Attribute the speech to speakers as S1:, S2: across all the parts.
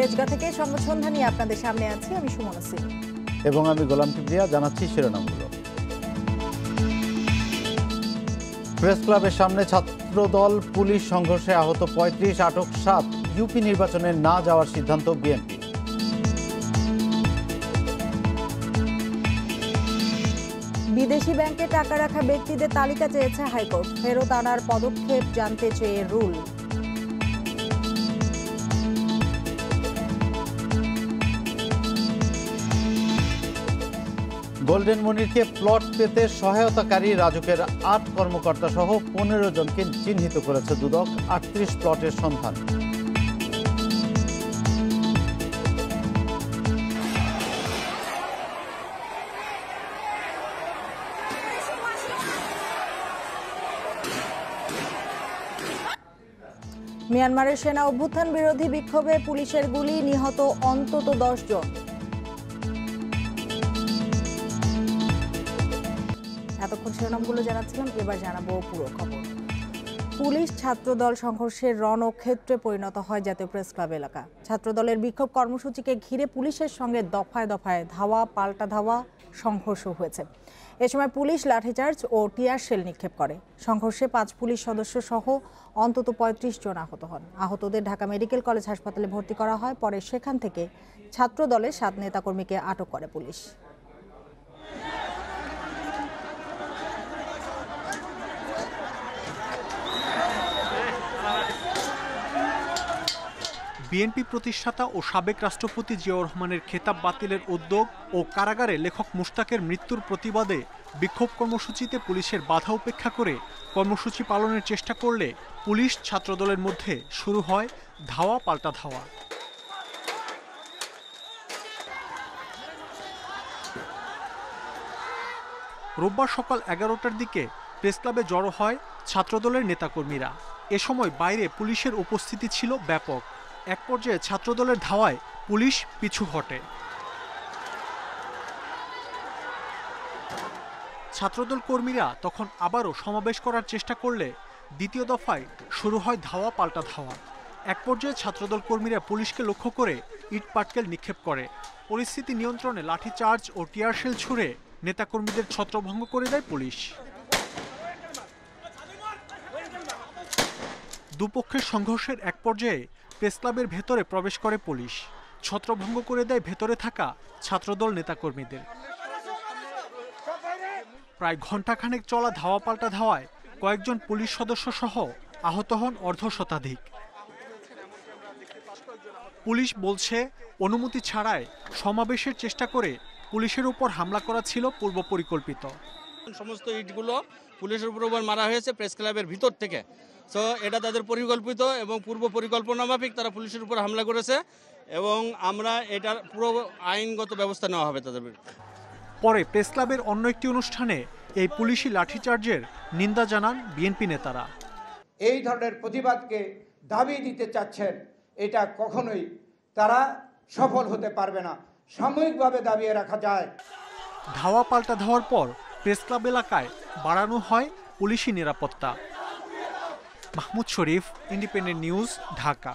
S1: তেজগাঁ থেকে সংবাদ সন্ধ্যা নিয়ে আপনাদের সামনে আছি আমি সুমনা সিং
S2: এবং আমি গোলাম কিবরিয়া জানাচ্ছি শিরোনামগুলো। প্রেস ক্লাবের সামনে ছাত্রদল পুলিশ সংঘর্ষে আহত পঁয়ত্রিশ আটক সাত ইউপি নির্বাচনে না যাওয়ার সিদ্ধান্ত বিএনপি।
S1: বিদেশি ব্যাংকে টাকা রাখা ব্যক্তিদের তালিকা চেয়েছে হাইকোর্ট। ফেরত আনার পদক্ষেপ জানতে চেয়ে রুল।
S2: গোল্ডেন মনিরকে প্লট পেতে সহায়তাকারী রাজুকের আট কর্মকর্তা সহ পনেরো জনকে চিহ্নিত করেছে দুদক, আটত্রিশ প্লটের সন্ধান।
S1: মিয়ানমারের সেনা অভ্যুত্থান বিরোধী বিক্ষোভে পুলিশের গুলি, নিহত অন্তত দশ জন। শিরোনামগুলো জানাচ্ছিলাম, এবার জানাব পুরো খবর। পুলিশ ছাত্রদল সংঘর্ষের রণক্ষেত্রে পরিণত হয় জাতীয় প্রেস ক্লাব এলাকা। ছাত্রদলের বিক্ষোভ কর্মসূচিকে ঘিরে পুলিশের সঙ্গে দফায় দফায় ধাওয়া, পাল্টা ধাওয়া, সংঘর্ষ হয়েছে। এ সময় পুলিশ লাঠিচার্জ ও টিয়ার শেল নিক্ষেপ করে। সংঘর্ষে পাঁচ পুলিশ সদস্য সহ অন্তত পঁয়ত্রিশ জন আহত হন। আহতদের ঢাকা মেডিকেল কলেজ হাসপাতালে ভর্তি করা হয়। পরে সেখান থেকে ছাত্রদলের সাত নেতাকর্মীকে আটক করে পুলিশ।
S3: বিএনপি প্রতিষ্ঠাতা ও সাবেক রাষ্ট্রপতি জিয়াউর রহমানের খেতাব বাতিলের উদ্যোগ ও কারাগারে লেখক মুশতাকের মৃত্যুর প্রতিবাদে বিক্ষোভ কর্মসূচিতে পুলিশের বাধা উপেক্ষা করে কর্মসূচি পালনের চেষ্টা করলে পুলিশ ছাত্রদলের মধ্যে শুরু হয় ধাওয়া পাল্টা ধাওয়া। রোববার সকাল এগারোটার দিকে প্রেস ক্লাবে জড়ো হয় ছাত্রদলের নেতাকর্মীরা। এ সময় বাইরে পুলিশের উপস্থিতি ছিল ব্যাপক। এক পর্যায়ে ছাত্রদলের ধাওয়ায় পুলিশ পিছু হটে। ছাত্রদল কর্মীরা তখন আবারও সমাবেশ করার চেষ্টা করলে দ্বিতীয় দফায় শুরু হয় ধাওয়া পাল্টা ধাওয়া। এক পর্যায়ে ছাত্রদল কর্মীরা পুলিশকে লক্ষ্য করে ইট পাটকেল নিক্ষেপ করে। পরিস্থিতি নিয়ন্ত্রণে লাঠিচার্জ ও টিয়ারশেল ছুড়ে নেতাকর্মীদের ছত্রভঙ্গ করে দেয় পুলিশ। দুপক্ষের সংঘর্ষের এক পর্যায়ে প্রেস ক্লাবের ভেতরে প্রবেশ করে পুলিশ। ছত্রভঙ্গ করে দেয় ভেতরে থাকা ছাত্রদল নেতাকর্মীদের। প্রায় ঘণ্টাখানেক চলা ধাওয়া পাল্টা ধাওয়ায় কয়েকজন পুলিশ সদস্য সহ আহত হন অর্ধ শতাধিক। পুলিশ বলছে, অনুমতি ছাড়াই সমাবেশের চেষ্টা করে পুলিশের উপর হামলা করা ছিল পূর্ব পরিকল্পিত।
S4: সমস্ত ইটগুলো পুলিশের উপর মারা হয়েছে প্রেস ক্লাবের ভিতর থেকে। সো এটা তাদের পরিকল্পিত এবং পূর্ব পরিকল্পনা মাফিক তারা পুলিশের উপর হামলা করেছে এবং আমরা এটার পুরো আইনগত ব্যবস্থা নেওয়া হবে তাদের
S3: পরে প্রেস ক্লাবের অন্য একটি অনুষ্ঠানে এই পুলিশি লাঠিচার্জের নিন্দা জানান বিএনপি নেতারা।
S5: এই ধরনের প্রতিবাদকে দাবি দিতে চাচ্ছেন এটা কখনোই তারা সফল হতে পারবে না। সাময়িকভাবে দাবিয়ে রাখা যায়।
S3: ধাওয়া পাল্টা ধাওয়ার পর প্রেস ক্লাব এলাকায় বাড়ানো হয় পুলিশি নিরাপত্তা। Mahmud Sharif independent news Dhaka.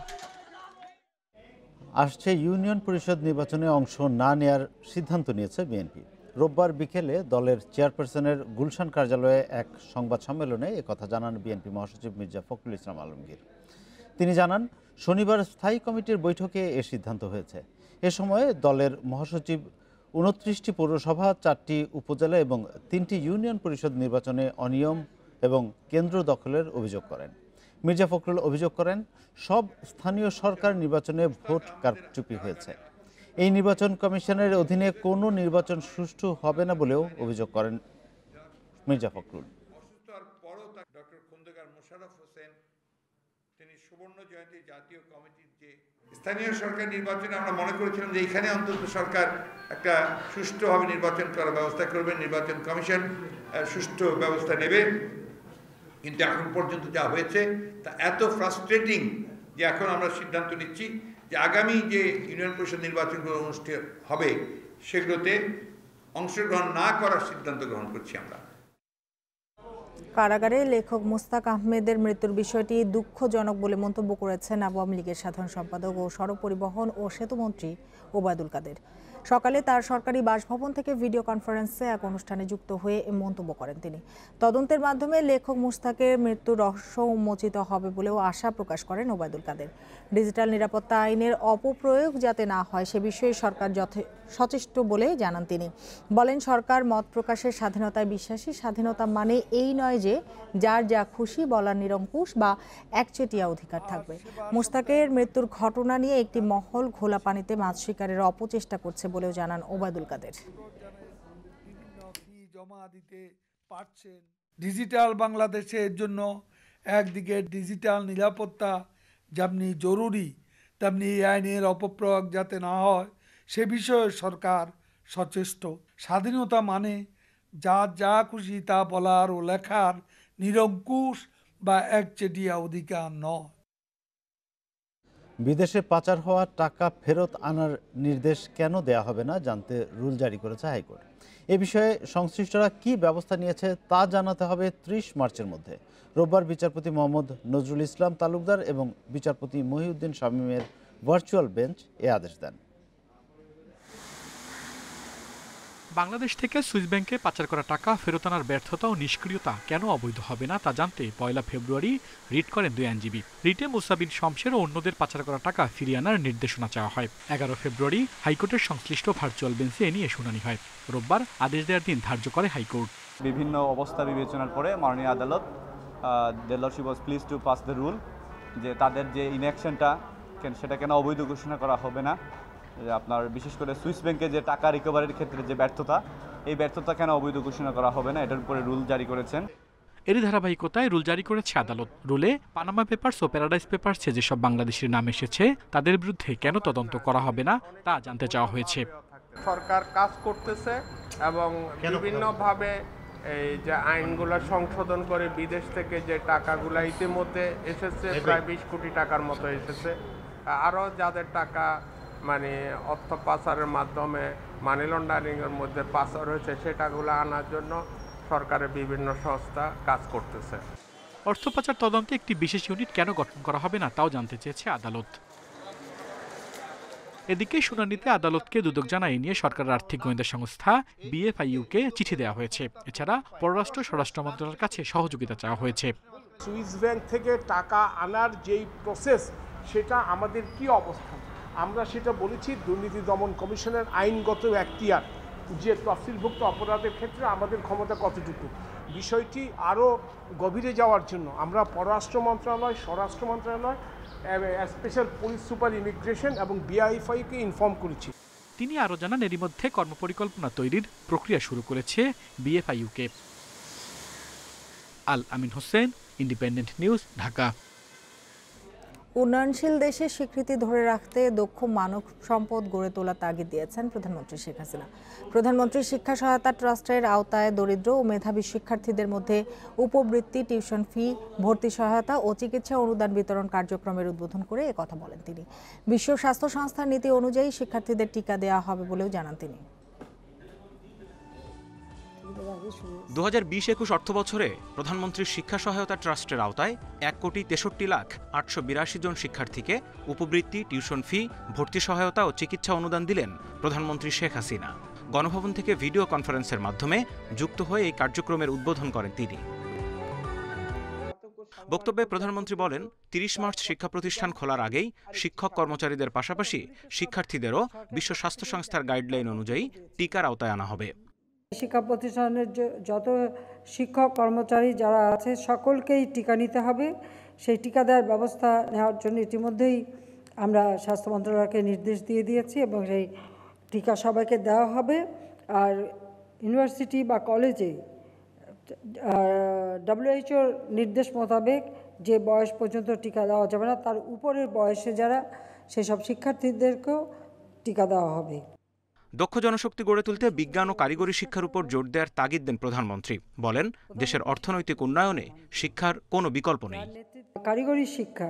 S2: আসছে ইউনিয়ন পরিষদ নির্বাচনে অংশ না নেয়ার সিদ্ধান্ত নিয়েছে বিএনপি। রোববার বিকেলে দলের চেয়ারপারসনের গুলশান কার্যালয়ে এক সংবাদ সম্মেলনে কথা জানান বিএনপি মহাসচিব মির্জা ফখরুল ইসলাম আলমগীর। তিনি জানান, শনিবার স্থায়ী কমিটির বৈঠকে এ সিদ্ধান্ত হয়েছে। এ সময় দলের মহাসচিব উনত্রিশটি পৌরসভা, চারটি উপজেলা এবং তিনটি ইউনিয়ন পরিষদ নির্বাচনে অনিয়ম এবং কেন্দ্র দখলের অভিযোগ করেন। মির্জা ফখরুল অভিযোগ করেন, সব স্থানীয় সরকার নির্বাচনে ভোট কারচুপি হয়েছে। এই নির্বাচন কমিশনের অধীনে কোনো নির্বাচন সুষ্ঠু হবে না বলেও অভিযোগ করেন মির্জা ফখরুল।
S6: তিনি সুবর্ণ জয়ন্তী জাতীয় কমিটির যে স্থানীয় সরকার নির্বাচনে আমরা মনে করেছিলাম যে এখানে অন্তত সরকার একটা সুষ্ঠুভাবে নির্বাচন করার ব্যবস্থা করবে, নির্বাচন কমিশন সুষ্ঠু ব্যবস্থা নেবে। কিন্তু এখন পর্যন্ত যা হয়েছে, তা এত ফ্রাস্ট্রেটিং যে এখন আমরা সিদ্ধান্ত নিচ্ছি যে আগামী যে ইউনিয়ন পরিষদ নির্বাচনগুলো অনুষ্ঠিত হবে, সেগুলোতে অংশগ্রহণ না করার সিদ্ধান্ত গ্রহণ করছি আমরা।
S1: কারাগারে লেখক মুস্তাক আহমেদের মৃত্যুর বিষয়টি দুঃখজনক বলে মন্তব্য করেছেন আওয়ামী লীগের সাধারণ সম্পাদক ও সড়ক পরিবহন ও সেতুমন্ত্রী ওবায়দুল কাদের। সকালে তার সরকারি বাসভবন থেকে ভিডিও কনফারেন্সে এক অনুষ্ঠানে যুক্ত হয়ে মন্তব্য করেন তিনি। তদন্তের মাধ্যমে লেখক মুস্তাকের মৃত্যুর রহস্য উন্মোচিত হবে বলেও আশা প্রকাশ করেন ওবায়দুল কাদের। ডিজিটাল নিরাপত্তা আইনের অপপ্রয়োগ যাতে না হয় সে বিষয়ে সরকার সচেষ্ট বলে জানান তিনি। বলেন, সরকার মত প্রকাশের স্বাধীনতায় বিশ্বাসী। স্বাধীনতা মানে এই নয় যে যার যা খুশি বলার নিরঙ্কুশ বা একচেটিয়া অধিকার থাকবে। মুস্তাকের মৃত্যুর ঘটনা নিয়ে একটি মহল ঘোলা পানিতে মাছ শিকারের অপচেষ্টা করছে বলেও জানান ওবায়দুল কাদের।
S7: জমা দিতে পারছেন ডিজিটাল বাংলাদেশের জন্য একদিকে ডিজিটাল নিরাপত্তা যেমনি জরুরি, তেমনি এই আইনের অপপ্রয়োগ যাতে না হয়, সে বিষয়ে সরকার সচেষ্ট। স্বাধীনতা মানে যা যা খুশি তা বলার ও লেখার নিরঙ্কুশ বা একচেটিয়া অধিকার নয়।
S2: বিদেশে পাচার হওয়া টাকা ফেরত আনার নির্দেশ কেন দেয়া হবে না জানতে রুল জারি করেছে হাইকোর্ট। এ বিষয়ে সংশ্লিষ্টরা কি ব্যবস্থা নিয়েছে তা জানাতে হবে ত্রিশ মার্চের মধ্যে। রোববার বিচারপতি মোহাম্মদ নজরুল ইসলাম তালুকদার এবং বিচারপতি মহিউদ্দিন শামীমের ভার্চুয়াল বেঞ্চ এ আদেশ দেন।
S3: বাংলাদেশ থেকে সুইস ব্যাংকে পাচার করা টাকা ফেরত আনার ব্যর্থতা ও নিষ্ক্রিয়তা কেন অবৈধ হবে না তা জানতে পয়লা ফেব্রুয়ারি রিট করেন দুই আইনজীবী। রিটে মুসাবিন শমশের ও অন্যদের পাচার করা টাকা ফিরিয়ে আনার নির্দেশনা চাওয়া হয়। এগারো ফেব্রুয়ারি হাইকোর্টের সংশ্লিষ্ট ভার্চুয়াল বেঞ্চে এ নিয়ে শুনানি হয়। রোববার আদেশ দেওয়ার দিন ধার্য করে হাইকোর্ট।
S8: বিভিন্ন অবস্থা বিবেচনার পরে মাননীয় আদালত please to pass the rule, যে তাদের যে ইনঅ্যাকশনটা সেটা কেন অবৈধ ঘোষণা করা হবে না আপনার বিশেষ করে সুইস ব্যাংকে যে টাকা রিকভারির ক্ষেত্রে যে ব্যর্থতা এই ব্যর্থতা কেন অবৈধ ঘোষণা করা হবে না? এটার উপরে রুল জারি করেছেন।
S3: এরই ধারাবাহিকতায় রুল জারি করেছে আদালত। রুলে পানামা পেপারস ও প্যারাডাইস পেপারসে যেসব বাংলাদেশের নাম এসেছে তাদের বিরুদ্ধে কেন তদন্ত করা হবে না তা জানতে চাওয়া হয়েছে।
S9: সরকার কাজ করতেছে এবং বিভিন্নভাবে এই যে আইনগুলো সংশোধন করে বিদেশ থেকে যে টাকাগুলো ইতিমধ্যে এসেছে প্রায় বিশ কোটি টাকার মতো এসেছে। আরও যাদের টাকা মানে অর্থ পাচারের মাধ্যমে মানি লন্ডারিংয়ের মধ্যে পাচার হয়েছে সেটাগুলো আনার জন্য সরকারের বিভিন্ন সংস্থা কাজ করতেছে।
S3: অর্থ পাচার তদন্তে একটি বিশেষ ইউনিট কেন গঠন করা হবে না তাও জানতে চেয়েছে আদালত। এদিকে শুনানিতে আদালতকে দুদক জানায় এ নিয়ে সরকারের আর্থিক গোয়েন্দা সংস্থা বিএফআইইউকে চিঠি দেওয়া হয়েছে। এছাড়া পররাষ্ট্র স্বরাষ্ট্র মন্ত্রণালয়ের কাছে সহযোগিতা চাওয়া হয়েছে।
S10: সুইস ব্যাংক থেকে টাকা আনার যেই প্রসেস সেটা আমাদের কি অবস্থান? আমরা সেটা বলেছি, দুর্নীতি দমন কমিশনের আইনগত এখতিয়ার, যে তফসিলভুক্ত অপরাধের ক্ষেত্রে আমাদের ক্ষমতা কতটুকু? বিষয়টি আরও গভীরে যাওয়ার জন্য আমরা পররাষ্ট্র মন্ত্রণালয়, স্বরাষ্ট্র মন্ত্রণালয় স্পেশাল পুলিশ সুপার ইমিগ্রেশন এবং বিআইএফআইকে ইনফর্ম করেছি।
S3: তিনি আরও জানান, এরই মধ্যে কর্মপরিকল্পনা তৈরির প্রক্রিয়া শুরু করেছে বিএফআইইউকে আল আমিন হোসেন, ইন্ডিপেন্ডেন্ট নিউজ, ঢাকা।
S1: উন্নয়নশীল দেশের স্বীকৃতি ধরে রাখতে দক্ষ মানব সম্পদ গড়ে তোলার তাগিদ দিয়েছেন প্রধানমন্ত্রী শেখ হাসিনা। প্রধানমন্ত্রী শিক্ষা সহায়তা ট্রাস্টের আওতায় দরিদ্র ও মেধাবী শিক্ষার্থীদের মধ্যে উপবৃত্তি, টিউশন ফি, ভর্তি সহায়তা ও চিকিৎসা অনুদান বিতরণ কার্যক্রমের উদ্বোধন করে কথা বলেন তিনি। বিশ্ব স্বাস্থ্য সংস্থার নীতি অনুযায়ী শিক্ষার্থীদের টিকা দেওয়া হবে বলেও জানান তিনি।
S11: দু হাজার বিশ একুশ অর্থ বছরে প্রধানমন্ত্রী শিক্ষা সহায়তা ট্রাস্টের আওতায় এক কোটি তেষট্টি লাখ আটশো বিরাশি জন শিক্ষার্থীকে উপবৃত্তি, টিউশন ফি, ভর্তি সহায়তা ও চিকিৎসা অনুদান দিলেন প্রধানমন্ত্রী শেখ হাসিনা। গণভবন থেকে ভিডিও কনফারেন্সের মাধ্যমে যুক্ত হয়ে এই কার্যক্রমের উদ্বোধন করেন তিনি। বক্তব্যে প্রধানমন্ত্রী বলেন, তিরিশ মার্চ শিক্ষা প্রতিষ্ঠান খোলার আগেই শিক্ষক কর্মচারীদের পাশাপাশি শিক্ষার্থীদেরও বিশ্ব স্বাস্থ্য সংস্থার গাইডলাইন অনুযায়ী টিকার আওতায় আনা হবে।
S12: শিক্ষা প্রতিষ্ঠানের যত শিক্ষক, কর্মচারী যারা আছে, সকলকেই টিকা নিতে হবে। সেই টিকা দেওয়ার ব্যবস্থা নেওয়ার জন্য ইতিমধ্যেই আমরা স্বাস্থ্য মন্ত্রণালয়কে নির্দেশ দিয়ে দিয়েছি এবং সেই টিকা সবাইকে দেওয়া হবে। আর ইউনিভার্সিটি বা কলেজে ডাব্লিউএইচওর নির্দেশ মোতাবেক যে বয়স পর্যন্ত টিকা দেওয়া যাবে না, তার উপরের বয়সে যারা, সেসব শিক্ষার্থীদেরকেও টিকা দেওয়া হবে।
S11: দক্ষ জনশক্তি গড়ে তুলতে বিজ্ঞান ও কারিগরি শিক্ষার উপর জোর দেওয়ার তাগিদ দেন প্রধানমন্ত্রী। বলেন, দেশের অর্থনৈতিক উন্নয়নে শিক্ষার কোনো বিকল্প নেই।
S12: কারিগরি শিক্ষা,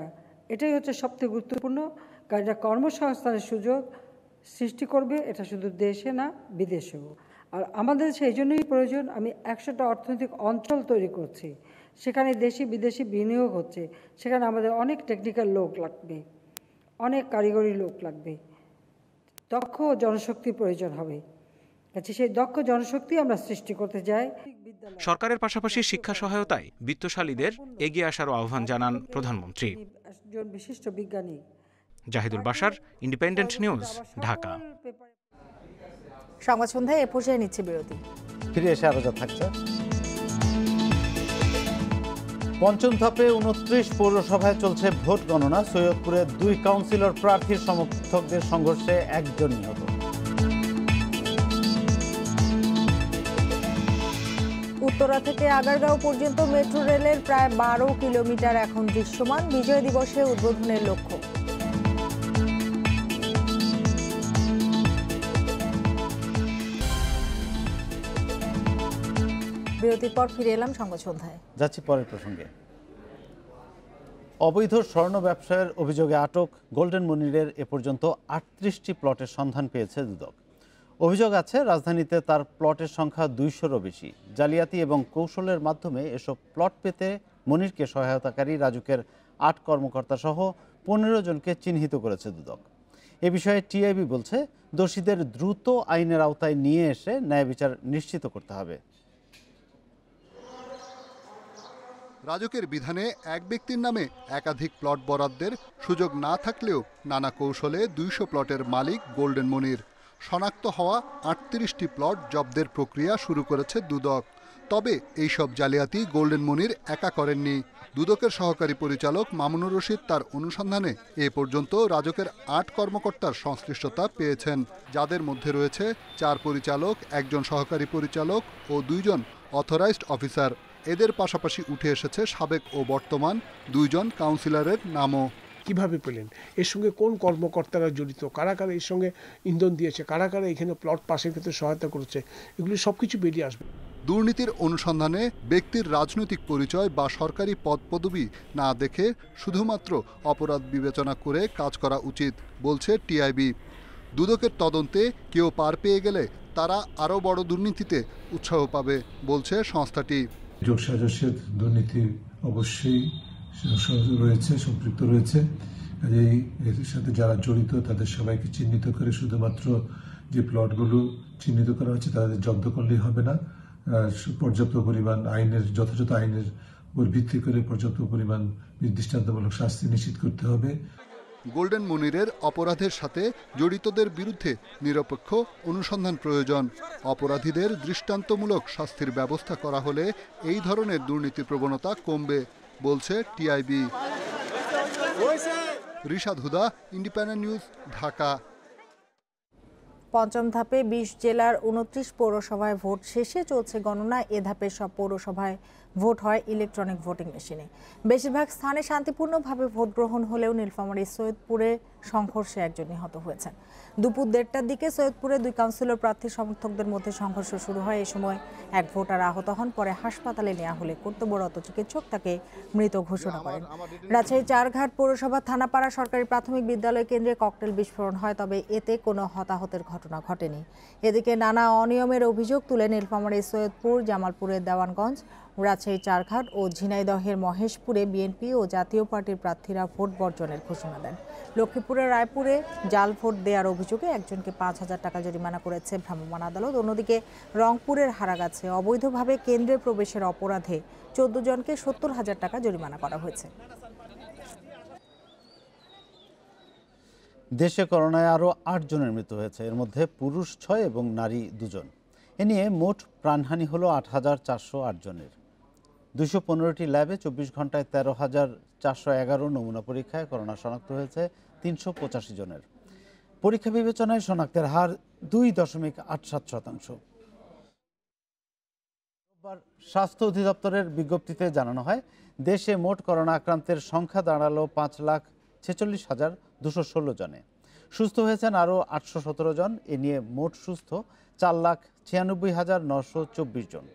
S12: এটাই হচ্ছে সবথেকে গুরুত্বপূর্ণ, কারণ এটা কর্মসংস্থানের সুযোগ সৃষ্টি করবে, এটা শুধু দেশে না, বিদেশেও। আর আমাদের সেই জন্যই প্রয়োজন, আমি একশোটা অর্থনৈতিক অঞ্চল তৈরি করছি। সেখানে দেশি বিদেশি বিনিয়োগ হচ্ছে, সেখানে আমাদের অনেক টেকনিক্যাল লোক লাগবে, অনেক কারিগরি লোক লাগবে। দক্ষ জনশক্তি প্রয়োজন হবে। কাছে সেই দক্ষ জনশক্তি আমরা সৃষ্টি করতে যাই
S11: সরকারের পাশাপাশি শিক্ষা সহায়তায় বিত্তশালীদের এগিয়ে আসারও আহ্বান জানান প্রধানমন্ত্রী।
S12: একজন বিশিষ্ট বিজ্ঞানী।
S11: জাহিদুল বাসার ইন্ডিপেন্ডেন্ট নিউজ ঢাকা।
S1: সংবাদ সন্ধ্যায় এ পর্যায়ে নিচ্ছে বিরতি।
S2: ফিরে এসে আরও যা থাকছে। পঞ্চম ধাপে উনত্রিশ পৌরসভায় চলছে ভোট গণনা। সৈয়দপুরে দুই কাউন্সিলর প্রার্থীর সমর্থকদের সংঘর্ষে একজন নিহত।
S1: উত্তরা থেকে আগারগাঁও পর্যন্ত মেট্রো রেলের প্রায় বারো কিলোমিটার এখন দৃশ্যমান। বিজয় দিবসে উদ্বোধনের লক্ষ্য। বিরতির পর ফিরে এলাম সংবাদ সন্ধ্যায়
S2: যাচ্ছি পরের প্রসঙ্গে। অবৈধ স্বর্ণ ব্যবসায়ের অভিযোগে আটক গোল্ডেন মনিরের এ পর্যন্ত আটত্রিশটি প্লটের সন্ধান পেয়েছে দুদক। অভিযোগ আছে, রাজধানীতে তার প্লটের সংখ্যা দুইশোরও বেশি। জালিয়াতি এবং কৌশলের মাধ্যমে এসব প্লট পেতে মনিরকে সহায়তাকারী রাজুকের আট কর্মকর্তা সহ পনেরো জনকে চিহ্নিত করেছে দুদক। এ বিষয়ে টিআইবি বলছে, দোষীদের দ্রুত আইনের আওতায় নিয়ে এসে ন্যায় বিচার নিশ্চিত করতে হবে।
S13: রাজকের বিধানে এক ব্যক্তির নামে একাধিক প্লট বরাদ্দের সুযোগ না থাকলেও নানা কৌশলে দুইশো প্লটের মালিক গোল্ডেন মনির। শনাক্ত হওয়া আটত্রিশটি প্লট জব্দের প্রক্রিয়া শুরু করেছে দুদক। তবে এইসব জালিয়াতি গোল্ডেন মনির একা করেননি। দুদকের সহকারী পরিচালক মামুনুর রশিদ তার অনুসন্ধানে এ পর্যন্ত রাজকের আট কর্মকর্তার সংশ্লিষ্টতা পেয়েছেন, যাদের মধ্যে রয়েছে চার পরিচালক, একজন সহকারী পরিচালক ও দুইজন অথরাইজড অফিসার। এদের পাশাপাশি উঠে এসেছে সাবেক ও বর্তমান দুইজন কাউন্সিলরের নামও।
S10: কীভাবে পেলেন? এর সঙ্গে কোন কর্মকর্তারা জড়িত? কারা কারা এর সঙ্গে ইন্ধন দিয়েছে? কারা কারা এখানে প্লট পাশের ক্ষেত্রে সহায়তা করেছে? এগুলি সব কিছু বেরিয়ে আসবে।
S13: দুর্নীতির অনুসন্ধানে ব্যক্তির রাজনৈতিক পরিচয় বা সরকারি পদ পদবি না দেখে শুধুমাত্র অপরাধ বিবেচনা করে কাজ করা উচিত বলছে টিআইবি। দুদকের তদন্তে কেউ পার পেয়ে গেলে তারা আরও বড় দুর্নীতিতে উৎসাহ পাবে বলছে সংস্থাটি।
S14: যোগসাজসের দুর্নীতি অবশ্যই রয়েছে, সম্পৃক্ত রয়েছে। কাজেই এর সাথে যারা জড়িত, তাদের সবাইকে চিহ্নিত করে শুধুমাত্র যে প্লটগুলো চিহ্নিত করা হচ্ছে, তাদের জব্দ করলেই হবে না। পর্যাপ্ত পরিমাণ আইনের, যথাযথ আইনের উপর ভিত্তি করে পর্যাপ্ত পরিমাণ দৃষ্টান্তমূলক শাস্তি নিশ্চিত করতে হবে।
S13: গোল্ডেন মনিরের অপরাধের সাথে জড়িতদের বিরুদ্ধে নিরপেক্ষ অনুসন্ধান প্রয়োজন। অপরাধীদের দৃষ্টান্তমূলক শাস্তির ব্যবস্থা করা হলে এই ধরনের দুর্নীতি প্রবণতা কমবে, বলছে TIB Rishad Huda, independent news, Dhaka.
S1: পঞ্চম ধাপে বিশ জেলার উনত্রিশ পৌরসভায় ভোট শেষে চলছে গণনা, এ ধাপে সব পৌরসভায়। ভোট হয় ইলেকট্রনিক ভোটিং মেশিনে। বেশিরভাগ স্থানে শান্তিপূর্ণভাবে ভোট গ্রহণ হলেও নীলফামারী সৈয়দপুরে সংঘর্ষে একজন নিহত হয়েছেন। দুপুর দেড়টার দিকে সৈয়দপুরে দুই কাউন্সিলর প্রার্থী সমর্থকদের মধ্যে সংঘর্ষ শুরু হয়। এই সময় এক ভোটার আহত হন, পরে হাসপাতালে নেওয়া হলে কর্তব্যরত চিকিৎসক তাকে মৃত ঘোষণা করেন। রাজশাহী চারঘাট পৌরসভা থানাপাড়া সরকারি প্রাথমিক বিদ্যালয় কেন্দ্রে ককটেল বিস্ফোরণ হয়, তবে এতে কোনো হতাহতের ঘটনা ঘটেনি। এদিকে নানা অনিয়মের অভিযোগ তুলে নীলফামারী সৈয়দপুর, জামালপুরের দেওয়ানগঞ্জ রাজশাহী, চারঘাট ও ঝিনাইদহের মহেশপুরে বিএনপি ও জাতীয় পার্টির প্রার্থীরা ভোট বর্জনের ঘোষণা দেন। লক্ষ্মীপুরের রায়পুরে জাল ভোট দেওয়ার অভিযোগে একজনকে পাঁচ হাজার টাকা জরিমানা করেছে ভ্রাম্যমাণ আদালত। অন্যদিকে, রংপুরের হারাগাছে অবৈধভাবে কেন্দ্রে প্রবেশের অপরাধে চোদ্দ জনকে সত্তর হাজার টাকা জরিমানা করা হয়েছে।
S2: দেশে করোনায় আরও জনের মৃত্যু হয়েছে। এর মধ্যে পুরুষ ছয় এবং নারী দুজন। এ নিয়ে মোট প্রাণহানি হলো আট হাজার চারশো জনের। দুশো পনেরোটি ল্যাবে চব্বিশ ঘন্টায় তেরো হাজার চারশো এগারো নমুনা পরীক্ষায় করোনা শনাক্ত হয়েছে তিনশো পঁচাশি জনের। পরীক্ষা বিবেচনায় শনাক্তের হার দুই দশমিক আট সাত শতাংশ। স্বাস্থ্য অধিদপ্তরের বিজ্ঞপ্তিতে জানানো হয়, দেশে মোট করোনা আক্রান্তের সংখ্যা দাঁড়াল পাঁচ লাখ ছেচল্লিশ হাজার দুশো ষোলো জনে। সুস্থ হয়েছেন আরও আটশো সতেরো জন, এ নিয়ে মোট সুস্থ চার লাখ ছিয়ানব্বই হাজার নশো চব্বিশ জন।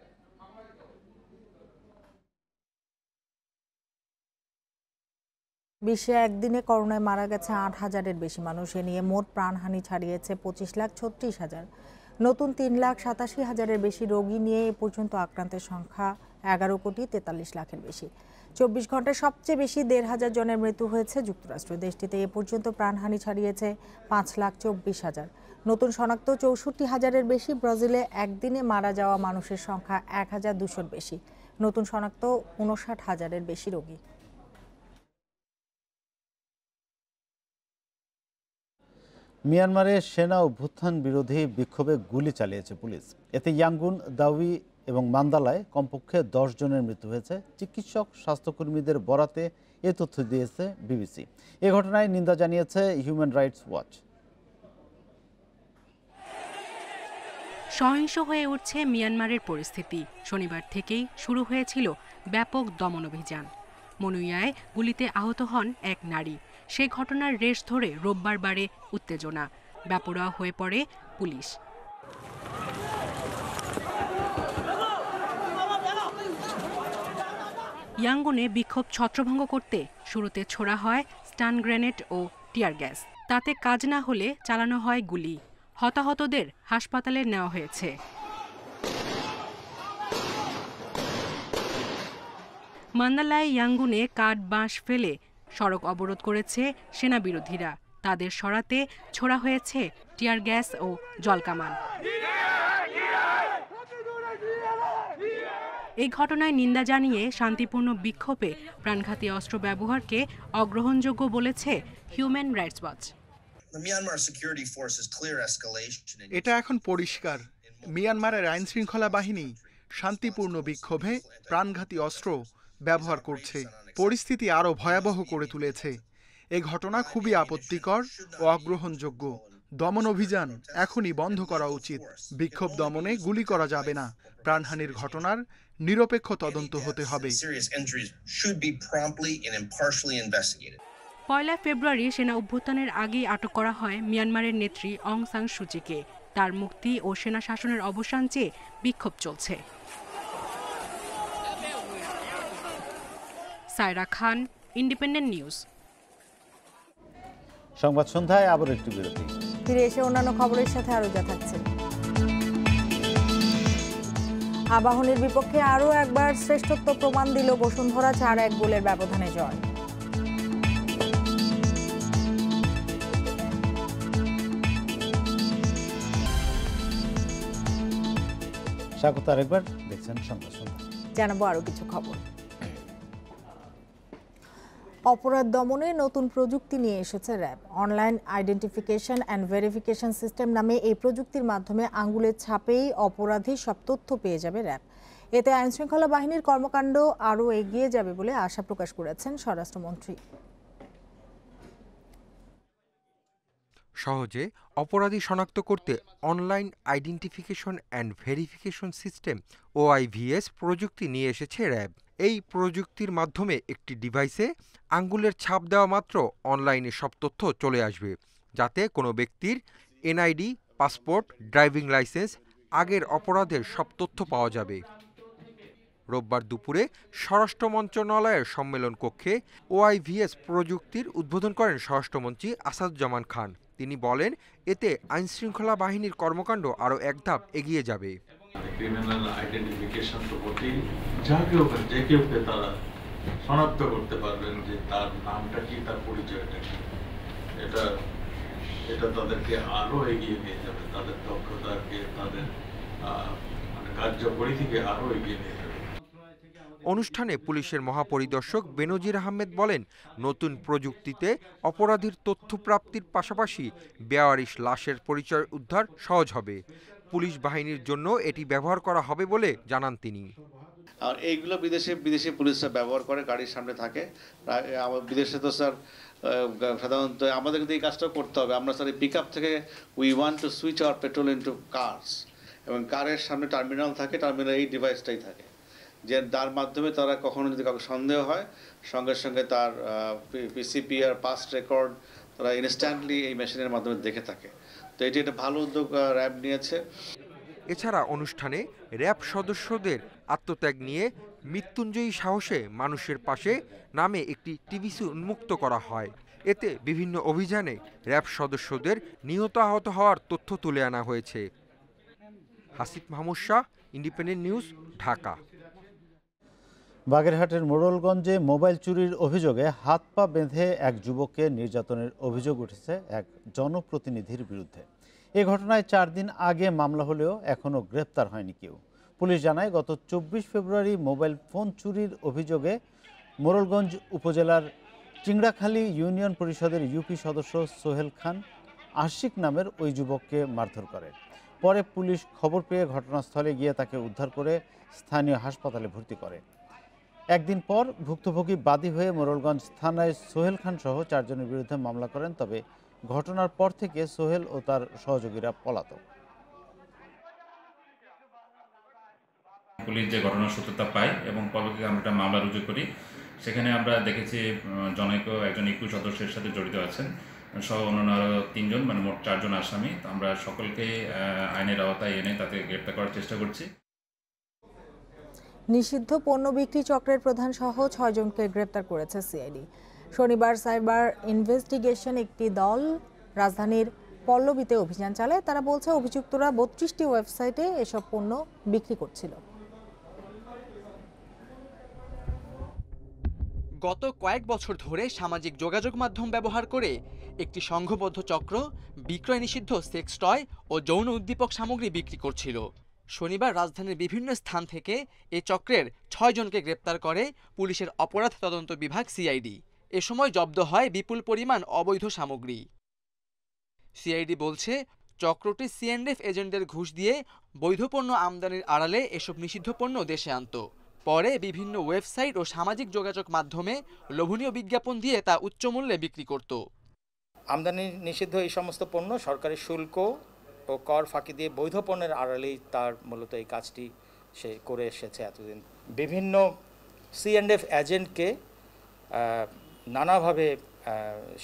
S1: বিশ্বে একদিনে করোনায় মারা গেছে আট হাজারের বেশি মানুষ। এ নিয়ে মোট প্রাণহানি ছাড়িয়েছে পঁচিশ লাখ ছত্রিশ হাজার। নতুন তিন লাখ সাতাশি হাজারের বেশি রোগী নিয়ে এ পর্যন্ত আক্রান্তের সংখ্যা এগারো কোটি তেতাল্লিশ লাখের বেশি। চব্বিশ ঘন্টায় সবচেয়ে বেশি দেড় হাজার জনের মৃত্যু হয়েছে যুক্তরাষ্ট্র। দেশটিতে এ পর্যন্ত প্রাণহানি ছাড়িয়েছে পাঁচ লাখ চব্বিশ হাজার। নতুন শনাক্ত চৌষট্টি হাজারের বেশি ব্রাজিলে একদিনে মারা যাওয়া মানুষের সংখ্যা এক হাজার দুশোর বেশি। নতুন শনাক্ত উনষাট হাজারের বেশি রোগী।
S2: মিয়ানমারে সেনা অভ্যুত্থান বিরোধী বিক্ষোভে গুলি চালিয়েছে পুলিশ। এতে ইয়াঙ্গুন, দাউই এবং মান্দালায় কমপক্ষে দশ জনের মৃত্যু হয়েছে। চিকিৎসক, স্বাস্থ্যকর্মীদের বরাতে এ তথ্য দিয়েছে বিবিসি। এ ঘটনায় নিন্দা জানিয়েছে হিউম্যান রাইটস ওয়াচ।
S15: সহিংস হয়ে উঠছে মিয়ানমারের পরিস্থিতি। শনিবার থেকেই শুরু হয়েছিল ব্যাপক দমন অভিযান। মনুইয়ায় গুলিতে আহত হন এক নারী। সেই ঘটনার রেশ ধরে রোববার বারে উত্তেজনা। ব্যাপরোয়া হয়ে পড়ে পুলিশ। ইয়াঙ্গনে বিক্ষোভ ছত্রভঙ্গ করতে শুরুতে ছোড়া হয় স্টান গ্রেনেড ও টিয়ার গ্যাস। তাতে কাজ না হলে চালানো হয় গুলি। হতাহতদের হাসপাতালে নেওয়া হয়েছে। মান্দালায় ইয়াঙ্গুনে কাঠ বাঁশ ফেলে সড়ক অবরোধ করেছে সেনা বিরোধীরা তাদের সরাতে ছোড়া হয়েছে টিয়ার গ্যাস ও জলকামান এই ঘটনায় নিন্দা জানিয়ে শান্তিপূর্ণ বিক্ষোভে প্রাণঘাতী অস্ত্র ব্যবহারকে অগ্রহণযোগ্য বলেছে হিউম্যান রাইটস ওয়াচ
S3: এটা এখন পরিষ্কার। মিয়ানমারের আইন শৃঙ্খলা বাহিনী শান্তিপূর্ণ বিক্ষোভে প্রাণঘাতী অস্ত্র ব্যবহার করছে। পরিস্থিতি আরও ভয়াবহ করে তুলেছে। এ ঘটনা খুবই আপত্তিকর ও অগ্রহণযোগ্য। দমন অভিযান এখনই বন্ধ করা উচিত। বিক্ষোভ দমনে গুলি করা যাবে না। প্রাণহানির ঘটনার নিরপেক্ষ তদন্ত হতে হবে।
S15: পয়লা ফেব্রুয়ারি সেনা অভ্যুত্থানের আগেই আটক করা হয় মিয়ানমারের নেত্রী অং সাং সুচিকে তার মুক্তি ও সেনা শাসনের অবসান চেয়ে বিক্ষোভ চলছে। সায়রা খান ইন্ডিপেন্ডেন্ট নিউজ
S2: সংবাদ সন্ধ্যায় আবার একটি বিরতি।
S1: ফিরে এসে অন্যান্য খবরের সাথে আরও যা থাকছে। আবাহনীর বিপক্ষে আরও একবার শ্রেষ্ঠত্ব প্রমাণ দিল বসুন্ধরা চার এক গোলের ব্যবধানে জয়।
S2: স্বাগত আরেকবার দেখছেন সংবাদ সন্ধ্যা
S1: জানাব আরও কিছু খবর। অপরাধ দমনে নতুন প্রযুক্তি নিয়ে এসেছে RAB. Online identification and verification system নামে এই প্রযুক্তির মাধ্যমে আঙ্গুলের ছাপেই অপরাধী সব তথ্য পেয়ে যাবে র্যাব। এতে আইনশৃঙ্খলা বাহিনীর কর্মকাণ্ড আরও এগিয়ে যাবে বলে আশা প্রকাশ করেছেন স্বরাষ্ট্রমন্ত্রী।
S16: সহজে অপরাধী শনাক্ত করতে online identification and verification system, OIVS, প্রযুক্তি নিয়ে এসেছে র্যাব। এই প্রযুক্তির মাধ্যমে একটি ডিভাইসে আঙ্গুলের ছাপ দেওয়া মাত্র অনলাইনে সব তথ্য চলে আসবে, যাতে কোনো ব্যক্তির এনআইডি পাসপোর্ট ড্রাইভিং লাইসেন্স আগের অপরাধের সব তথ্য পাওয়া যাবে। রোববার দুপুরে স্বরাষ্ট্র মন্ত্রণালয়ের সম্মেলন কক্ষে ওআইভিএস প্রযুক্তির উদ্বোধন করেন স্বরাষ্ট্রমন্ত্রী আসাদুজ্জামান খান। তিনি বলেন, এতে আইনশৃঙ্খলা বাহিনীর কর্মকাণ্ড আরও এক ধাপ এগিয়ে যাবে।
S17: ক্রিমিনাল আইডেন্টিফিকেশন তো যা কেউ যে কেউকে তারা শনাক্ত করতে পারবেন যে তার নামটা কি, তার পরিচয়টা কি। এটা এটা তাদেরকে আরও এগিয়ে নিয়ে যাবে, তাদের দক্ষতাকে, তাদের মানে কার্যপরিধিকে আরও এগিয়ে নিয়ে যাবে।
S16: অনুষ্ঠানে পুলিশের মহাপরিদর্শক বেনজির আহমেদ বলেন, নতুন প্রযুক্তিতে অপরাধীর তথ্য প্রাপ্তির পাশাপাশি বেয়ারিশ লাশের পরিচয় উদ্ধার সহজ হবে। পুলিশ বাহিনীর জন্য এটি ব্যবহার করা হবে বলে জানান তিনি।
S18: আর এইগুলো বিদেশে, বিদেশি পুলিশরা ব্যবহার করে, গাড়ির সামনে থাকে। বিদেশে তো স্যার সাধারণত আমাদের কিন্তু এই কাজটাও করতে হবে। আমরা স্যার এই পিক আপ থেকে we want to switch our petrol into cars এবং কারের সামনে টার্মিনাল থাকে টার্মিনাল এই ডিভাইসটাই থাকে। যে তার মাধ্যমে তারা কখনো যদি কাউকে সন্দেহ হয়, সঙ্গে সঙ্গে তার পিসিপি আর পাস্ট রেকর্ড তারা ইনস্ট্যান্টলি এই মেশিনের মাধ্যমে দেখে থাকে। তো এটি একটা ভালো উদ্যোগ র্যাব নিয়েছে।
S16: এছাড়া অনুষ্ঠানে র্যাব সদস্যদের আত্মত্যাগ নিয়ে মৃত্যুঞ্জয়ী সাহসে মানুষের পাশে নামে একটি টিভিসি উন্মুক্ত করা হয়। এতে বিভিন্ন অভিযানে র্যাব সদস্যদের নিহত আহত হওয়ার তথ্য তুলে আনা হয়েছে। Hasif Mahmud Shah independent news Dhaka.
S2: বাগেরহাটের মোড়লগঞ্জে মোবাইল চুরির অভিযোগে হাত পা বেঁধে এক যুবককে নির্যাতনের অভিযোগ উঠেছে এক জনপ্রতিনিধির বিরুদ্ধে। এ ঘটনায় চার দিন আগে মামলা হলেও এখনও গ্রেপ্তার হয়নি কেউ। পুলিশ জানায়, গত চব্বিশ ফেব্রুয়ারি মোবাইল ফোন চুরির অভিযোগে মোড়লগঞ্জ উপজেলার চিংড়াখালী ইউনিয়ন পরিষদের ইউপি সদস্য সোহেল খান আশিক নামের ওই যুবককে মারধর করে। পরে পুলিশ খবর পেয়ে ঘটনাস্থলে গিয়ে তাকে উদ্ধার করে স্থানীয় হাসপাতালে ভর্তি করে। একদিন পর ভুক্তভোগী বাদী হয়ে মোরলগঞ্জ থানায় সোহেল খান সহ চারজনের বিরুদ্ধে মামলা করেন, তবে ঘটনার পর থেকে সোহেল ও তার সহযোগীরা পলাতক।
S19: পুলিশ যে ঘটনার সূত্রতা পায় এবং পরবর্তীতে আমরা একটা মামলা রুজু করি, সেখানে আমরা দেখেছি জনৈক একজন ইকু সদস্যের সাথে জড়িত আছেন, সহ অন্যান্য আরও তিনজন মানে মোট চারজন আসামি। আমরা সকলকে আইনের আওতায় এনে তাতে গ্রেপ্তার করার চেষ্টা করছি।
S1: নিষিদ্ধ পণ্য বিক্রি চক্রের প্রধান সহ ছয়জনকে গ্রেপ্তার করেছে সিআইডি। শনিবার সাইবার ইনভেস্টিগেশন একটি দল রাজধানীর পল্লবীতে অভিযান চালায়। তারা বলছে, অভিযুক্তরা বত্রিশটি ওয়েবসাইটে এসব পণ্য বিক্রি করছিল।
S20: গত কয়েক বছর ধরে সামাজিক যোগাযোগ মাধ্যম ব্যবহার করে একটি সংঘবদ্ধ চক্র বিক্রয় নিষিদ্ধ সেক্স টয় ও যৌন উদ্দীপক সামগ্রী বিক্রি করছিল। শনিবার রাজধানীর বিভিন্ন স্থান থেকে এ চক্রের ছয়জনকে গ্রেপ্তার করে পুলিশের অপরাধ তদন্ত বিভাগ সিআইডি। এ সময় জব্দ হয় বিপুল পরিমাণ অবৈধ সামগ্রী। সিআইডি বলছে, চক্রটি সিএনডিএফ এজেন্টদের ঘুষ দিয়ে বৈধ পণ্য আমদানির আড়ালে এসব নিষিদ্ধ পণ্য দেশে আনত। পরে বিভিন্ন ওয়েবসাইট ও সামাজিক যোগাযোগ মাধ্যমে লোভনীয় বিজ্ঞাপন দিয়ে তা উচ্চমূল্যে বিক্রি করত।
S21: আমদানি নিষিদ্ধ এই সমস্ত পণ্য সরকারি শুল্ক ও কর ফাঁকি দিয়ে বৈধ পণ্যের আড়ালেই তার মূলত এই কাজটি সে করে এসেছে এতদিন। বিভিন্ন সি অ্যান্ড এফ এজেন্টকে নানাভাবে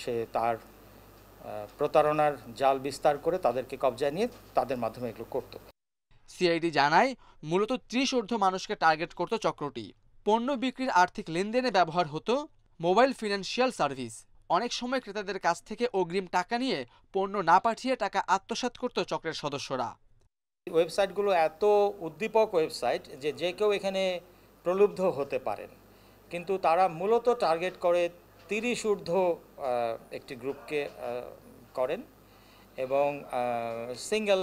S21: সে তার প্রতারণার জাল বিস্তার করে তাদেরকে কবজায় নিয়ে তাদের মাধ্যমে এগুলো করতো।
S20: সিআইডি জানায়, মূলত ত্রিশ ঊর্ধ্ব মানুষকে টার্গেট করত চক্রটি। পণ্য বিক্রির আর্থিক লেনদেনে ব্যবহার হতো মোবাইল ফিনান্সিয়াল সার্ভিস। অনেক সময় ক্রেতাদের কাছ থেকে অগ্রিম টাকা নিয়ে পণ্য না পাঠিয়ে টাকা আত্মসাৎ করত চক্রের সদস্যরা।
S21: ওয়েবসাইটগুলো এত উদ্দীপক ওয়েবসাইট যে যে কেউ এখানে প্রলুব্ধ হতে পারেন। কিন্তু তারা মূলত টার্গেট করে তিরিশ ঊর্ধ্ব একটি গ্রুপকে করেন এবং সিঙ্গেল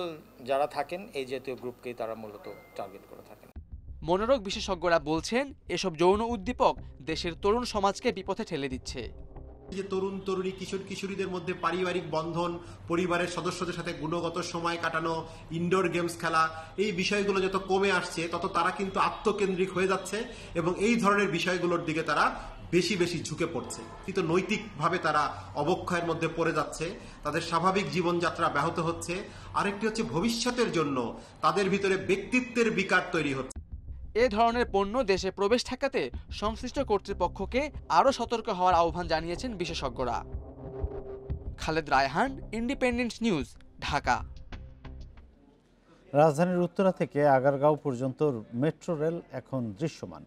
S21: যারা থাকেন এই জাতীয় গ্রুপকেই তারা মূলত টার্গেট করে থাকেন।
S20: মনোরোগ বিশেষজ্ঞরা বলছেন এসব যৌন উদ্দীপক দেশের তরুণ সমাজকে বিপথে ঠেলে দিচ্ছে।
S22: যে তরুণ, তরুণী, কিশোর, কিশোরীদের মধ্যে পারিবারিক বন্ধন, পরিবারের সদস্যদের সাথে গুণগত সময় কাটানো ইনডোর গেমস খেলা, এই বিষয়গুলো যত কমে আসছে, তত তারা কিন্তু আত্মকেন্দ্রিক হয়ে যাচ্ছে এবং এই ধরনের বিষয়গুলোর দিকে তারা বেশি বেশি ঝুঁকে পড়ছে। কিন্তু নৈতিকভাবে তারা অবক্ষয়ের মধ্যে পড়ে যাচ্ছে, তাদের স্বাভাবিক জীবনযাত্রা ব্যাহত হচ্ছে। আরেকটি হচ্ছে ভবিষ্যতের জন্য, তাদের ভিতরে ব্যক্তিত্বের বিকার তৈরি হচ্ছে।
S20: এ ধরনের পণ্য দেশে প্রবেশ ঠেকাতে সংশ্লিষ্ট কর্তৃপক্ষকে আরও সতর্ক হওয়ার আহ্বান জানিয়েছেন বিশেষজ্ঞরা। Khaled Raihan, independent news, Dhaka.
S2: রাজধানীর উত্তরা থেকে আগারগাঁও পর্যন্ত মেট্রো রেল এখন দৃশ্যমান।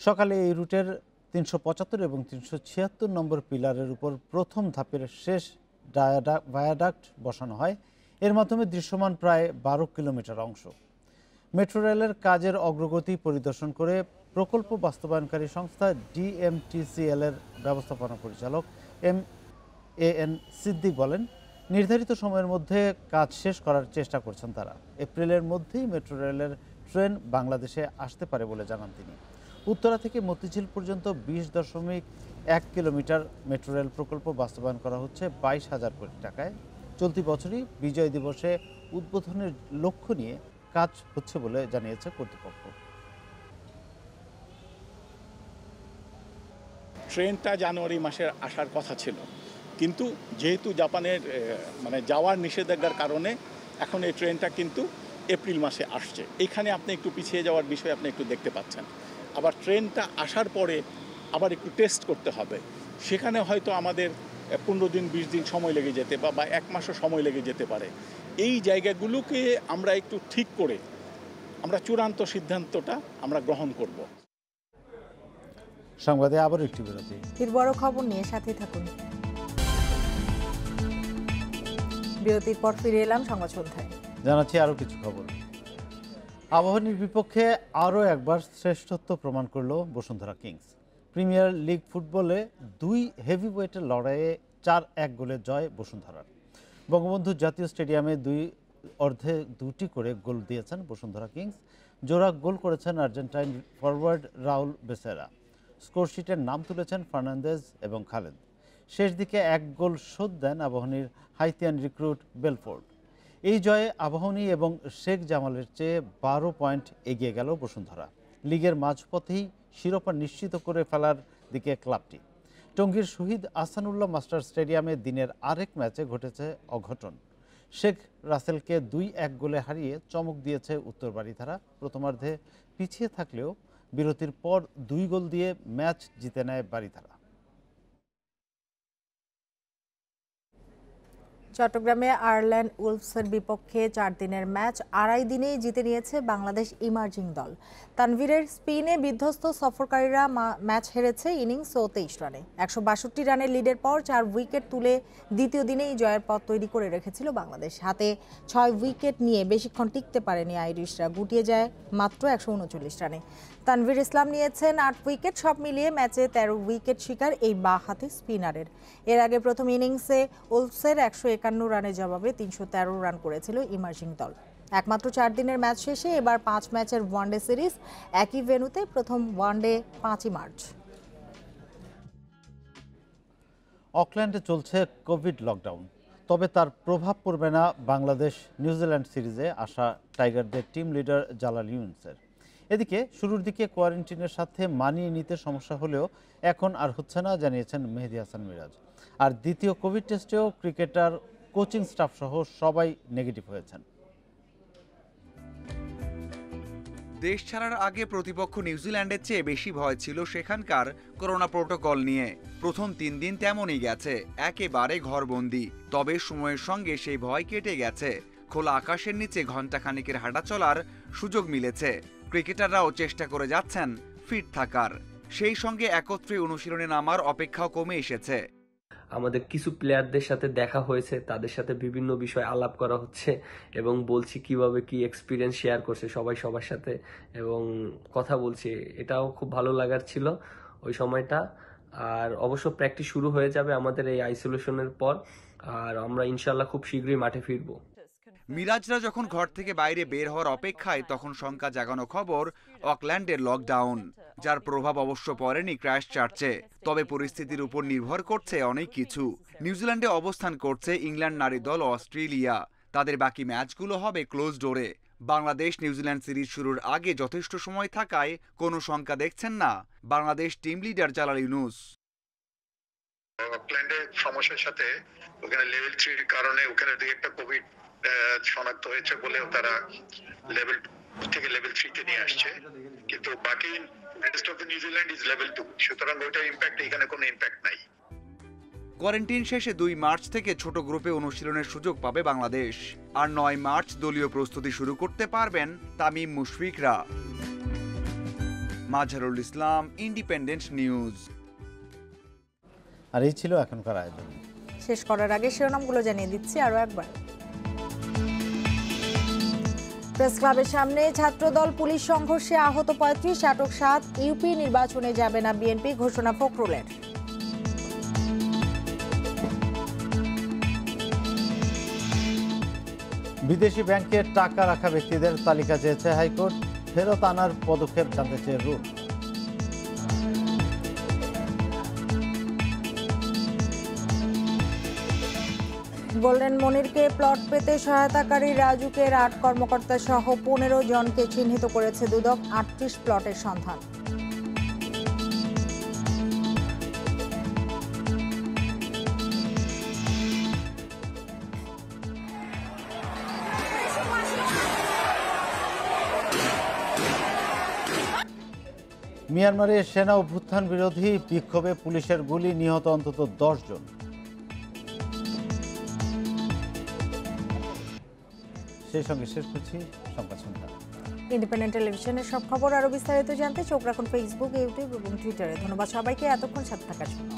S2: সকালে এই রুটের তিনশো পঁচাত্তর এবং তিনশো ছিয়াত্তর নম্বর পিলারের উপর প্রথম ধাপের শেষ ডায়াডা- ভায়াডাক্ট বসানো হয়। এর মাধ্যমে দৃশ্যমান প্রায় বারো কিলোমিটার অংশ। মেট্রো রেলের কাজের অগ্রগতি পরিদর্শন করে প্রকল্প বাস্তবায়নকারী সংস্থা ডিএমটিসিএল এর ব্যবস্থাপনা পরিচালক এম এ এন সিদ্দিক বলেন, নির্ধারিত সময়ের মধ্যে কাজ শেষ করার চেষ্টা করছেন তারা। এপ্রিলের মধ্যেই মেট্রো রেলের ট্রেন বাংলাদেশে আসতে পারে বলে জানান তিনি। উত্তরা থেকে মতিঝিল পর্যন্ত বিশ দশমিক এক কিলোমিটার মেট্রো রেল প্রকল্প বাস্তবায়ন করা হচ্ছে বাইশ হাজার কোটি টাকায়। চলতি বছরই বিজয় দিবসে উদ্বোধনের লক্ষ্য নিয়ে কাজ হচ্ছে বলে জানিয়েছে কর্তৃপক্ষ।
S23: ট্রেনটা জানুয়ারি মাসে আসার কথা ছিল। কিন্তু যেহেতু জাপানের মানে যাওয়ার নিষেধাজ্ঞার কারণে এখন এই ট্রেনটা কিন্তু এপ্রিল মাসে আসছে। এখানে আপনি একটু পিছিয়ে যাওয়ার বিষয়ে আপনি একটু দেখতে পাচ্ছেন। আবার ট্রেনটা আসার পরে আবার একটু টেস্ট করতে হবে। সেখানে হয়তো আমাদের পনেরো দিন, বিশ দিন সময় লেগে যেতে বা এক মাসও সময় লেগে যেতে পারে। এই জায়গাগুলোকে আমরা একটু ঠিক করে আমরা চূড়ান্ত সিদ্ধান্তটা আমরা গ্রহণ করব।
S2: সংবাদে আবার একটি বিরতি।
S1: এর বড় খবর নিয়ে সাথে থাকুন। বিরতির পর ফিরে এলাম সংবাদ সন্ধ্যায়।
S2: জানাচ্ছি আরও কিছু খবর। আবাহনীর বিপক্ষে আরও একবার শ্রেষ্ঠত্ব প্রমাণ করল বসুন্ধরা কিংস। প্রিমিয়ার লিগ ফুটবলে দুই হেভিওয়েটের লড়াইয়ে চার এক গোলে জয় বসুন্ধরার। বঙ্গবন্ধু জাতীয় স্টেডিয়ামে দুই অর্ধে দুটি করে গোল দিয়েছেন বসুন্ধরা কিংস। জোড়া গোল করেছেন আর্জেন্টাইন ফরওয়ার্ড রাউল বেসেরা। স্কোরশিটের নাম তুলেছেন ফার্নান্দেজ এবং খালেদ। শেষ দিকে এক গোল শোধ দেন আবাহনীর হাইতিয়ান রিক্রুট বেলফোর্ড। এই জয়ে আবাহনী এবং শেখ জামালের চেয়ে বারো পয়েন্ট এগিয়ে গেল বসুন্ধরা। লিগের মাঝপথেই শিরোপা নিশ্চিত করে ফেলার দিকে ক্লাবটি। টঙ্গীর শহীদ আসানুল্লাহ মাস্টার স্টেডিয়ামে দিনের আরেক ম্যাচে ঘটেছে অঘটন। শেখ রাসেলকে দুই এক গোলে হারিয়ে চমক দিয়েছে উত্তর বাড়িধারা প্রথমার্ধে পিছিয়ে থাকলেও বিরতির পর দুই গোল দিয়ে ম্যাচ জিতে নেয় বাড়িধারা
S1: চট্টগ্রামে আয়ারল্যান্ড উলফসের বিপক্ষে চার দিনের ম্যাচ, আড়াই দিনেই জিতে নিয়েছে বাংলাদেশ ইমার্জিং দল। তানভীরের স্পিনে বিধ্বস্ত সফরকারীরা ম্যাচ হেরেছে ইনিংস ও তেইশ রানে। একশো বাষট্টি রানের লিডের পর চার উইকেট তুলে দ্বিতীয় দিনেই জয়ের পথ তৈরি করে রেখেছিল বাংলাদেশ। হাতে ছয় উইকেট নিয়ে বেশিক্ষণ টিকতে পারেনি আইরিশরা, গুটিয়ে যায় মাত্র একশো উনচল্লিশ রানে। তানভীর ইসলাম নিয়েছেন আট উইকেট, সব মিলিয়ে ম্যাচে তেরো উইকেট শিকার এই বা হাতে স্পিনারের। এর আগে প্রথম ইনিংসে উলফসের একশো একান্ন রানের জবাবে তিনশো তেরো রান করেছিল ইমার্জিং দল। একমাত্র চার দিনের ম্যাচ শেষে এবার পাঁচ ম্যাচের ওয়ানডে সিরিজ, একই ভেন্যুতে প্রথম ওয়ানডে পাঁচই মার্চ।
S2: অকল্যান্ডে চলছে কোভিড লকডাউন। তবে তার প্রভাব পড়বে না বাংলাদেশ নিউজিল্যান্ড সিরিজে আসা টাইগারদের টিম লিডার জালাল ইউনুসের। এদিকে শুরুর দিকে কোয়ারেন্টিনের সাথে মানিয়ে নিতে সমস্যা হলেও এখন আর হচ্ছে না, জানিয়েছেন মেহেদি হাসান মিরাজ। আর দ্বিতীয় কোভিড টেস্টেও ক্রিকেটার কোচিং স্টাফ সহ সবাই নেগেটিভ হয়েছেন।
S24: দেশ ছাড়ার আগে প্রতিপক্ষ নিউজিল্যান্ডের চেয়ে বেশি ভয় ছিল সেখানকার করোনা প্রোটোকল নিয়ে। প্রথম তিন দিন তেমনই গেছে, একেবারে ঘরবন্দি। তবে সময়ের সঙ্গে সেই ভয় কেটে গেছে। খোলা আকাশের নিচে ঘণ্টাখানিকের হাঁটা চলার সুযোগ মিলেছে। ক্রিকেটাররাও চেষ্টা করে যাচ্ছেন ফিট থাকার। সেই সঙ্গে একত্রে অনুশীলনে নামার অপেক্ষাও কমে এসেছে।
S25: আমাদের কিছু প্লেয়ারদের সাথে দেখা হয়েছে, তাদের সাথে বিভিন্ন বিষয় আলাপ করা হচ্ছে এবং বলছি কীভাবে কি এক্সপিরিয়েন্স শেয়ার করছে সবাই সবার সাথে এবং কথা বলছি। এটাও খুব ভালো লাগার ছিল ওই সময়টা। আর অবশ্য প্র্যাকটিস শুরু হয়ে যাবে আমাদের এই আইসোলেশনের পর। আর আমরা ইনশাল্লাহ খুব শীঘ্রই মাঠে ফিরবো।
S24: মিরাজরা যখন ঘর থেকে বাইরে বের হওয়ার অপেক্ষায় তখন শঙ্কা জাগানো খবর, অকল্যান্ডের লকডাউন যার প্রভাব অবশ্য পড়েনি ক্র্যাশ চার্চে। তবে পরিস্থিতির উপর নির্ভর করছে অনেক কিছু। নিউজিল্যান্ডে অবস্থান করছে ইংল্যান্ড নারী দল অস্ট্রেলিয়া। তাদের বাকি ম্যাচগুলো হবে ক্লোজ ডোরে। বাংলাদেশ, নিউজিল্যান্ড সিরিজ শুরুর আগে যথেষ্ট সময় থাকায় কোনো শঙ্কা দেখছেন না। Bangladesh team leader Jalal Yunus.
S26: অকল্যান্ডের সমস্যার সাথে ওখানে লেভেল থ্রির কারণে ওখানে দুই একটা কোভিড শনাক্ত হয়েছে বলেও তারা লেভেল থেকে লেভেল থ্রিতে নিয়ে আসছে। কিন্তু বাকি rest of New Zealand is level two সুতরাং ওইটার ইম্প্যাক্ট এখানে কোনো ইম্প্যাক্ট নাই।
S24: কোয়ারেন্টিন শেষে দুই মার্চ থেকে ছোট গ্রুপে অনুশীলনের সুযোগ পাবে বাংলাদেশ। আর নয় মার্চ দলীয় প্রস্তুতি শুরু করতে পারবেন তামিম মুশফিকরা। মাঝারুল ইসলাম ইন্ডিপেন্ডেন্ট নিউজ
S2: আর এই ছিল এখনকার আয়োজন।
S1: শেষ করার আগে শিরোনামগুলো জানিয়ে দিচ্ছি আরও একবার। প্রেস ক্লাবের সামনে ছাত্রদল পুলিশ সংঘর্ষে আহত পঁয়ত্রিশ, আটক সাত, ইউপি নির্বাচনে যাবে না বিএনপি, ঘোষণা ফখরুলের।
S2: বিদেশি ব্যাংকে টাকা রাখা ব্যক্তিদের তালিকা চেয়েছে হাইকোর্ট, ফেরত আনার পদক্ষেপ জানতে চেয়ে রুট।
S1: গোল্ডেন মনিরকে প্লট পেতে সহায়তাকারী রাজুকের আট কর্মকর্তা সহ পনেরো জনকে চিহ্নিত করেছে দুদক আটত্রিশ প্লটের সন্ধান।
S2: মিয়ানমারের সেনা অভ্যুত্থান বিরোধী বিক্ষোভে পুলিশের গুলি নিহত অন্তত দশ জন। সেই সঙ্গে শেষ করছি সংবাদ সন্ধ্যা।
S1: ইন্ডিপেন্ডেন্ট টেলিভিশনের সব খবর আরও বিস্তারিত জানতে চোখ রাখুন ফেসবুক ইউটিউব এবং টুইটারে ধন্যবাদ সবাইকে, এতক্ষণ সাথে থাকার জন্য।